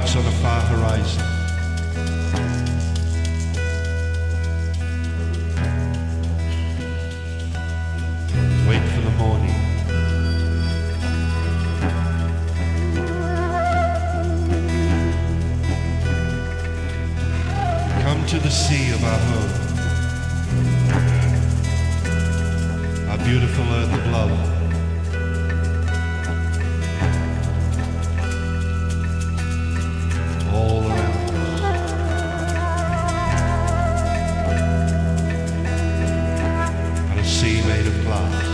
boats on a far horizon. Wait for the morning. Come to the sea of our home. Our beautiful earth of love. o'clock.